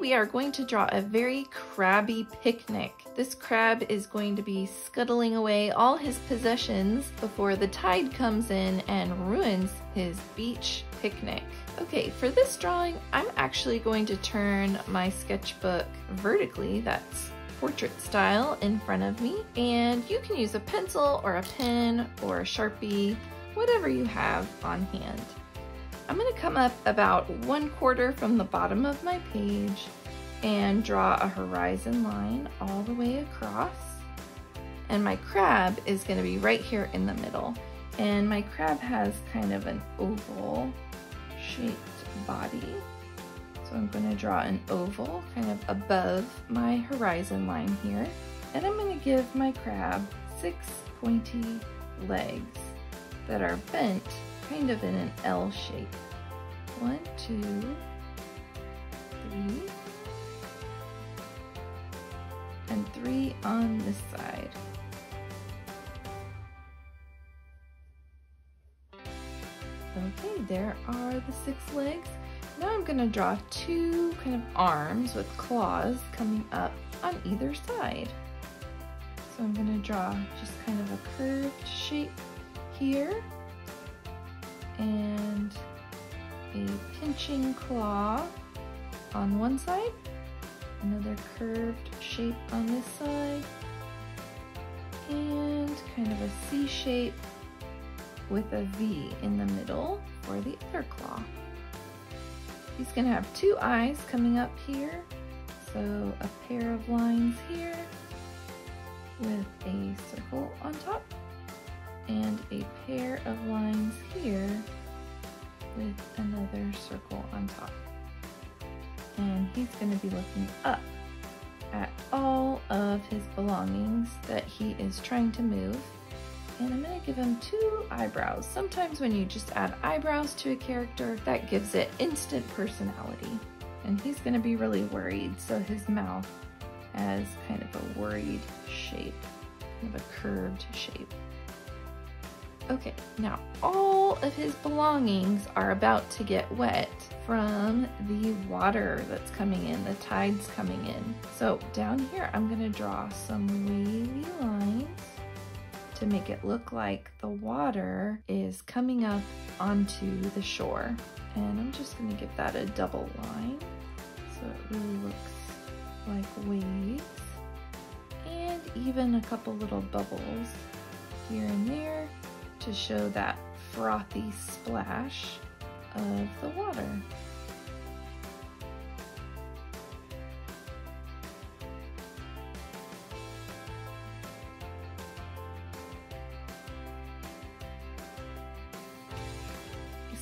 we are going to draw a very crabby picnic. This crab is going to be scuttling away all his possessions before the tide comes in and ruins his beach picnic. Okay, for this drawing, I'm actually going to turn my sketchbook vertically, that's portrait style in front of me, and you can use a pencil or a pen or a Sharpie, whatever you have on hand. I'm gonna come up about one quarter from the bottom of my page and draw a horizon line all the way across. And my crab is gonna be right here in the middle. And my crab has kind of an oval shaped body. So I'm gonna draw an oval kind of above my horizon line here. And I'm gonna give my crab six pointy legs that are bent kind of in an L shape. One, two, three, and three on this side. Okay, there are the six legs. Now I'm gonna draw two kind of arms with claws coming up on either side. So I'm gonna draw just kind of a curved shape here and a pinching claw on one side, another curved shape on this side, and kind of a C shape with a V in the middle for the other claw. He's gonna have two eyes coming up here, so a pair of lines here with a circle on top and a pair of lines here with another circle on top. And he's going to be looking up at all of his belongings that he is trying to move. And I'm going to give him two eyebrows. Sometimes when you just add eyebrows to a character, that gives it instant personality. And he's going to be really worried, so his mouth has kind of a worried shape, kind of a curved shape. Okay, now all of his belongings are about to get wet from the water that's coming in, the tide's coming in. So down here, I'm gonna draw some wavy lines to make it look like the water is coming up onto the shore. And I'm just gonna give that a double line so it really looks like waves. And even a couple little bubbles here and there to show that frothy splash of the water.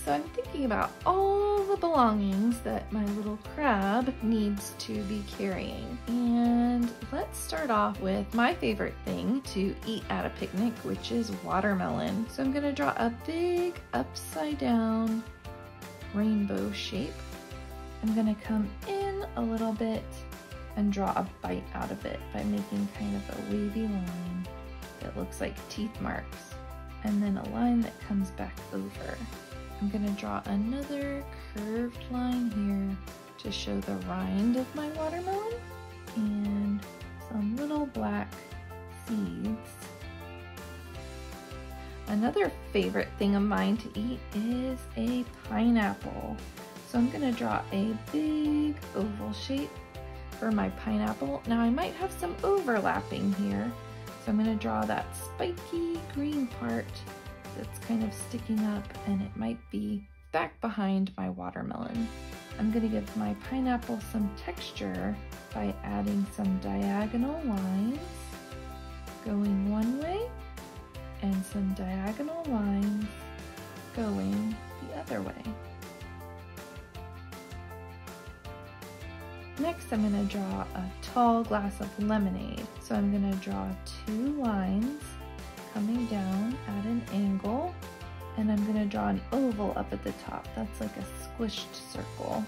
So I'm thinking about all the belongings that my little crab needs to be carrying. And let's start off with my favorite thing to eat at a picnic, which is watermelon. So I'm gonna draw a big upside down rainbow shape. I'm gonna come in a little bit and draw a bite out of it by making kind of a wavy line that looks like teeth marks and then a line that comes back over. I'm gonna draw another curved line here to show the rind of my watermelon and some little black seeds. Another favorite thing of mine to eat is a pineapple. So I'm gonna draw a big oval shape for my pineapple. Now I might have some overlapping here. So I'm gonna draw that spiky green part that's kind of sticking up and it might be back behind my watermelon. I'm gonna give my pineapple some texture by adding some diagonal lines going one way and some diagonal lines going the other way. Next, I'm gonna draw a tall glass of lemonade. So I'm gonna draw two lines coming down at an angle draw an oval up at the top. That's like a squished circle.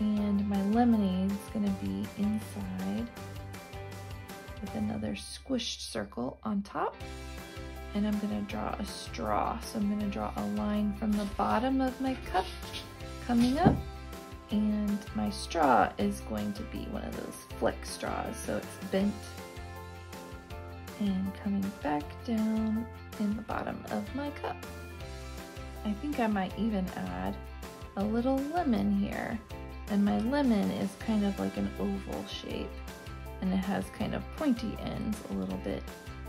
And my lemonade is gonna be inside with another squished circle on top. And I'm gonna draw a straw. So I'm gonna draw a line from the bottom of my cup coming up And my straw is going to be one of those flex straws, so it's bent and coming back down in the bottom of my cup. I think I might even add a little lemon here. And my lemon is kind of like an oval shape and it has kind of pointy ends a little bit.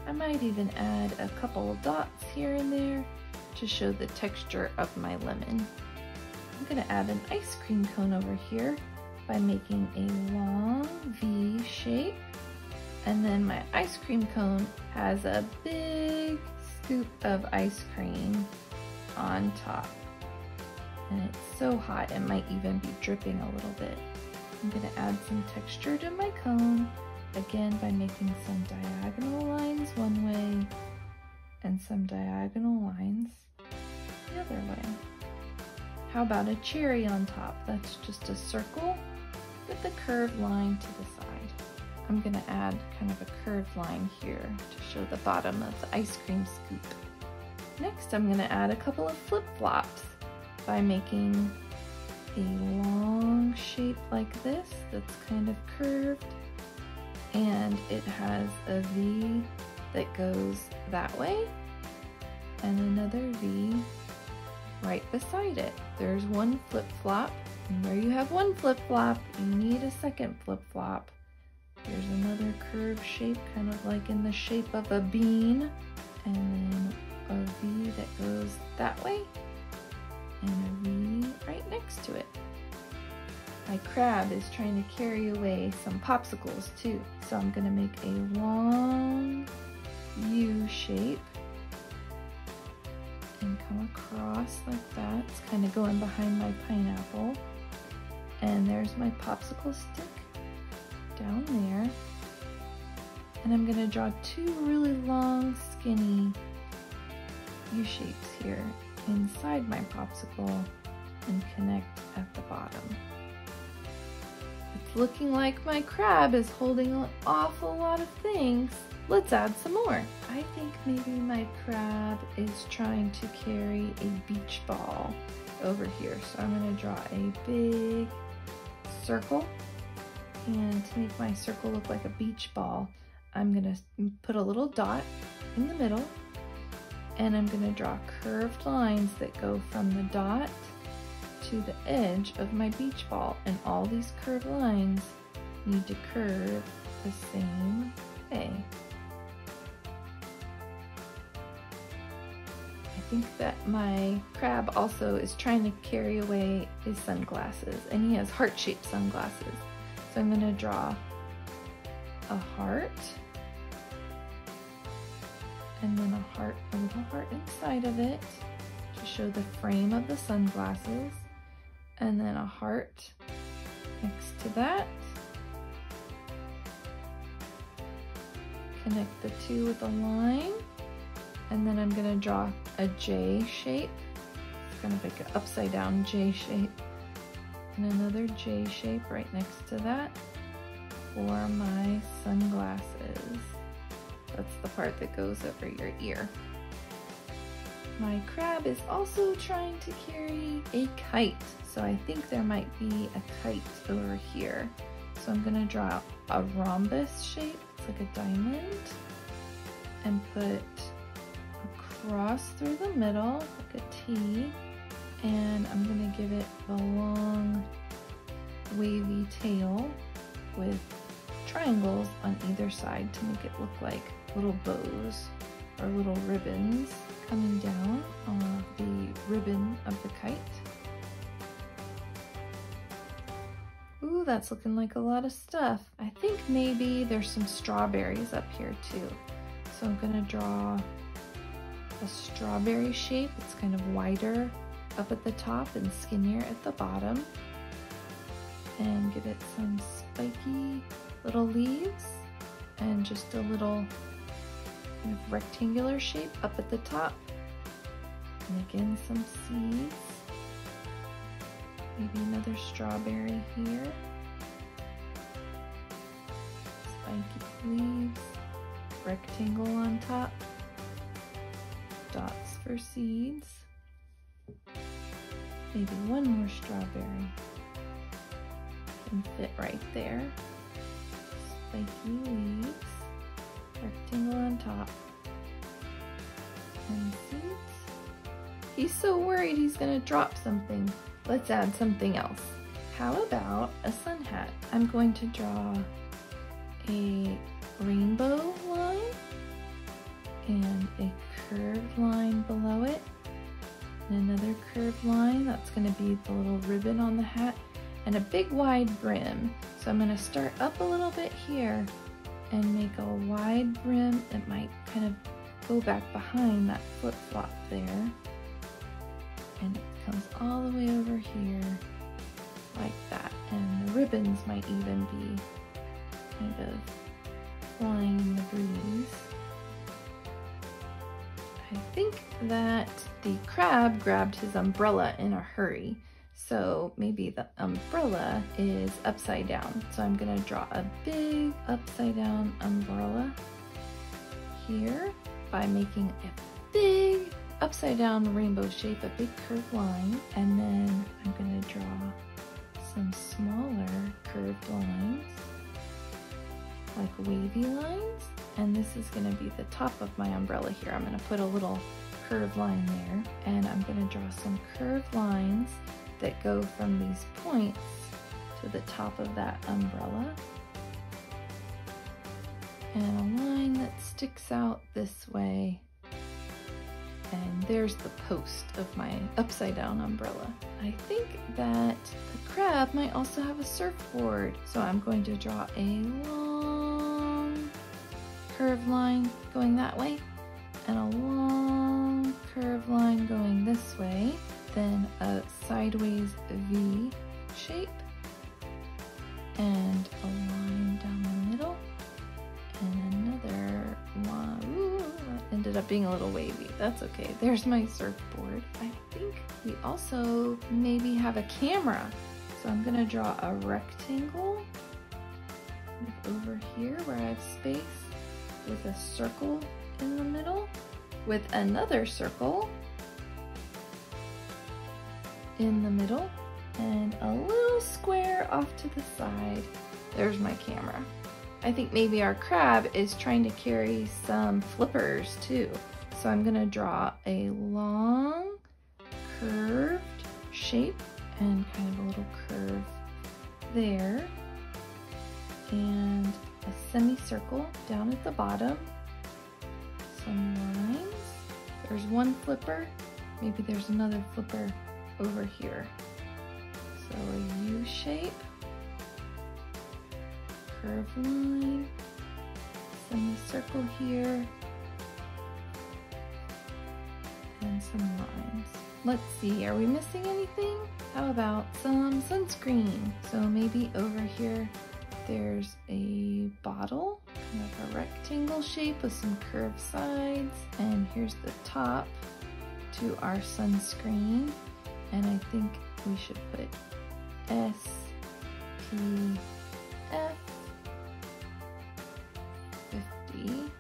I might even add a couple of dots here and there to show the texture of my lemon. I'm gonna add an ice cream cone over here by making a long V shape. And then my ice cream cone has a big scoop of ice cream on top. And it's so hot it might even be dripping a little bit. I'm gonna add some texture to my cone, again by making some diagonal lines one way and some diagonal lines the other way. How about a cherry on top? That's just a circle with a curved line to the side. I'm gonna add kind of a curved line here to show the bottom of the ice cream scoop. Next, I'm gonna add a couple of flip-flops by making a long shape like this that's kind of curved and it has a V that goes that way and another V right beside it. There's one flip-flop and where you have one flip-flop you need a second flip-flop. There's another curved shape kind of like in the shape of a bean and then a V that goes that way and a V right next to it. My crab is trying to carry away some popsicles too. So I'm gonna make a long U shape and come across like that. It's kind of going behind my pineapple. And there's my popsicle stick down there. And I'm gonna draw two really long, skinny U-shapes here inside my popsicle and connect at the bottom. It's looking like my crab is holding an awful lot of things. Let's add some more. I think maybe my crab is trying to carry a beach ball over here. So I'm gonna draw a big circle. And to make my circle look like a beach ball, I'm gonna put a little dot in the middle and I'm gonna draw curved lines that go from the dot to the edge of my beach ball and all these curved lines need to curve the same way. I think that my crab also is trying to carry away his sunglasses and he has heart-shaped sunglasses. So I'm gonna draw a heart and then a heart, a little heart inside of it to show the frame of the sunglasses, and then a heart next to that. Connect the two with a line, and then I'm gonna draw a J shape. It's kind of like an upside down J shape, and another J shape right next to that for my sunglasses. That's the part that goes over your ear. My crab is also trying to carry a kite. So I think there might be a kite over here. So I'm gonna draw a rhombus shape, it's like a diamond, and put a cross through the middle, like a T, and I'm gonna give it a long wavy tail with triangles on either side to make it look like little bows or little ribbons coming down on the ribbon of the kite. Ooh, that's looking like a lot of stuff. I think maybe there's some strawberries up here too. So I'm gonna draw a strawberry shape. It's kind of wider up at the top and skinnier at the bottom. And give it some spiky little leaves and just a little kind of rectangular shape up at the top. And again, some seeds. Maybe another strawberry here. Spiky leaves. Rectangle on top. Dots for seeds. Maybe one more strawberry. can fit right there. Spiky leaves, rectangle on top, and seeds. He's so worried he's gonna drop something. Let's add something else. How about a sun hat? I'm going to draw a rainbow line and a curved line below it and another curved line that's going to be the little ribbon on the hat and a big wide brim so I'm going to start up a little bit here and make a wide brim that might kind of go back behind that flip-flop there. And it comes all the way over here like that. And the ribbons might even be kind of flying in the breeze. I think that the crab grabbed his umbrella in a hurry. So maybe the umbrella is upside down. So I'm gonna draw a big upside down umbrella here by making a big upside down rainbow shape, a big curved line. And then I'm gonna draw some smaller curved lines, like wavy lines and this is gonna be the top of my umbrella here. I'm gonna put a little curved line there and I'm gonna draw some curved lines that go from these points to the top of that umbrella. And a line that sticks out this way. And there's the post of my upside down umbrella. I think that the crab might also have a surfboard so I'm going to draw a long curved line going that way and a long curved line going this way, then a sideways V shape and a line down the middle and another one. Ooh, ended up being a little wavy. That's okay. There's my surfboard. I think we also maybe have a camera. So I'm gonna draw a rectangle over here where I have space with a circle in the middle with another circle in the middle and a little square off to the side. There's my camera. I think maybe our crab is trying to carry some flippers too. So I'm gonna draw a long curved shape and kind of a little curve there and a semicircle down at the bottom, some lines. There's one flipper, maybe there's another flipper over here. So a U shape, curved line, semicircle here, and some lines. Let's see, are we missing anything? How about some sunscreen? So maybe over here there's a bottle, kind of a rectangle shape with some curved sides. And here's the top to our sunscreen. And I think we should put S, P, F 50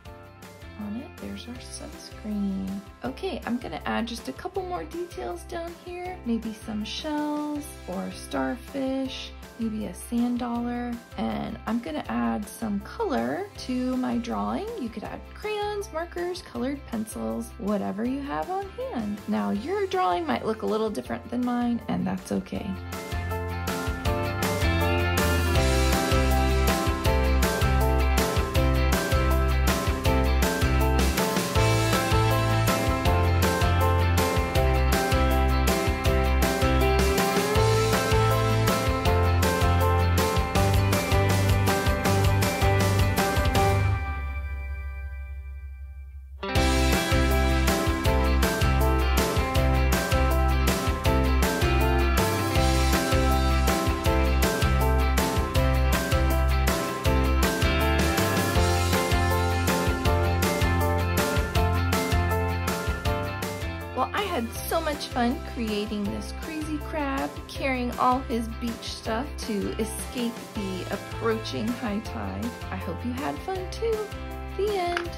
on it. There's our sunscreen. Okay, I'm gonna add just a couple more details down here. Maybe some shells or starfish maybe a sand dollar, and I'm gonna add some color to my drawing. You could add crayons, markers, colored pencils, whatever you have on hand. Now your drawing might look a little different than mine, and that's okay. Had so much fun creating this crazy crab, carrying all his beach stuff to escape the approaching high tide. I hope you had fun too. The end.